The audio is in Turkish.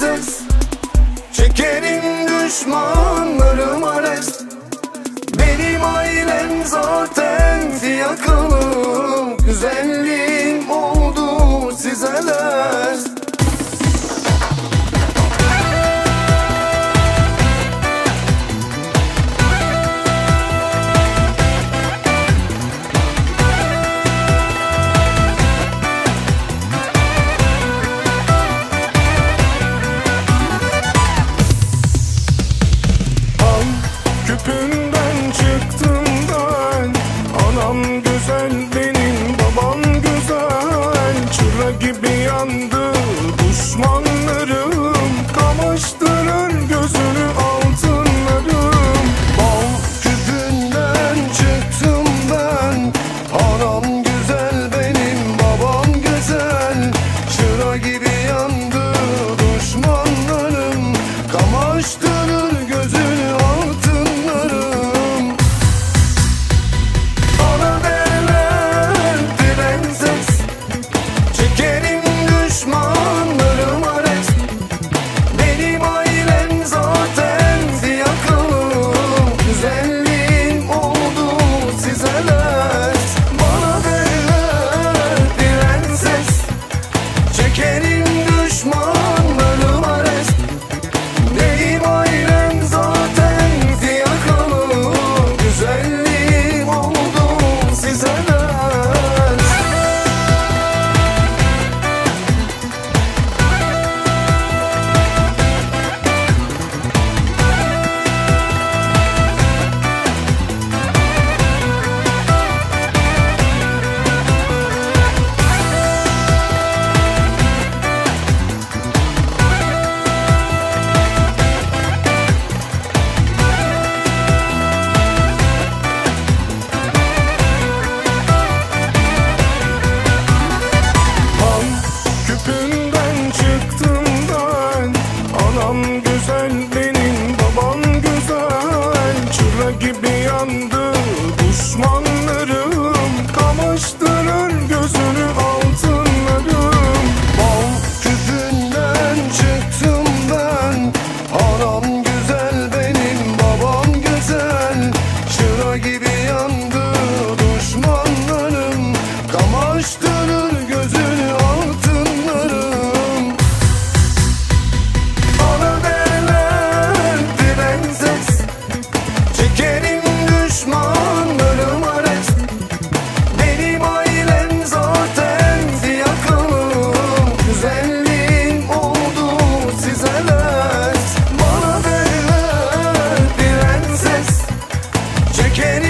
nefes Çekerim düşmanlarım arest Benim ailem zaten fiyakalı. Güzelliğim oldu size ders çıktım ben. Anam güzel benim babam güzel. Çıra gibi yandı düşmanlarım. Kamaştırır gözünü altınlarım. Bal küpünden çıktım ben. Anam güzel benim babam güzel. Çıra gibi yandı düşmanlarım. Kamaştırır Çekerim Çıra gibi yandı düşmanlarım Kamaştırır gözünü altınlarım. Bal küpünden çıktım ben Anam güzel benim babam güzel. Çıra gibi yandı düşmanlarım Kamaştırır can